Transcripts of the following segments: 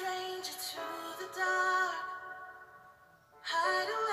stranger to the dark. Hide away.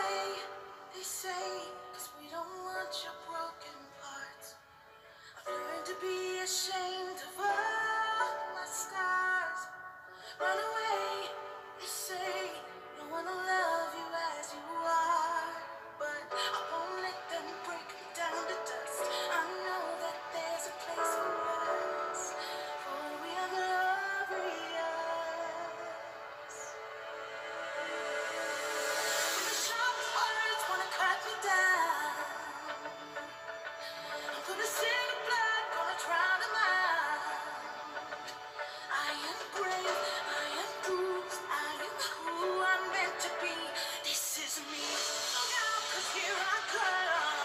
Cause here I come.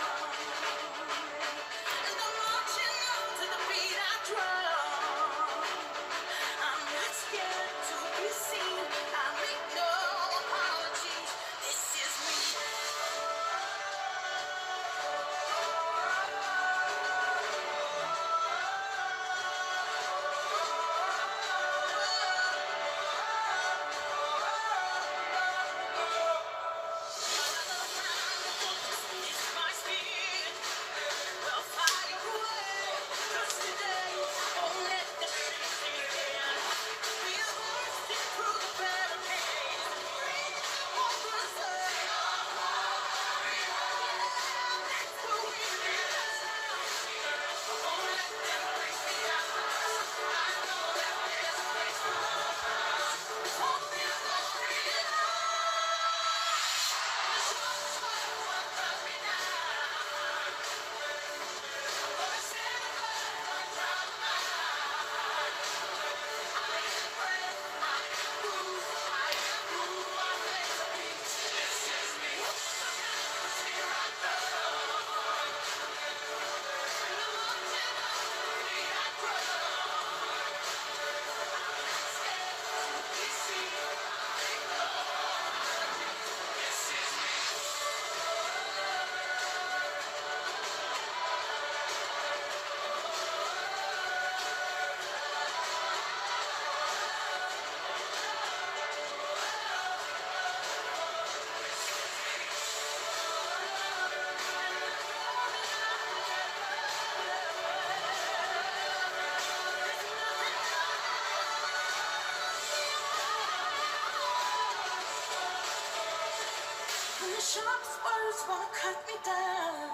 sharp words wanna cut me down.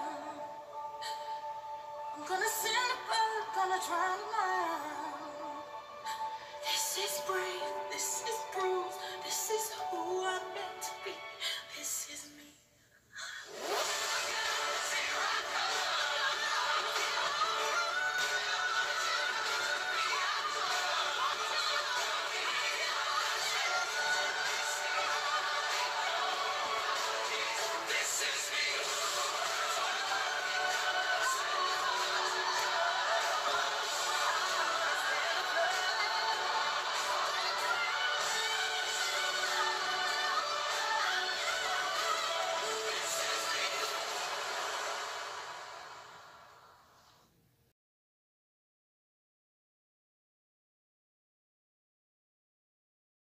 I'm gonna send a bird, gonna drown a man. This is brave, this is brutal.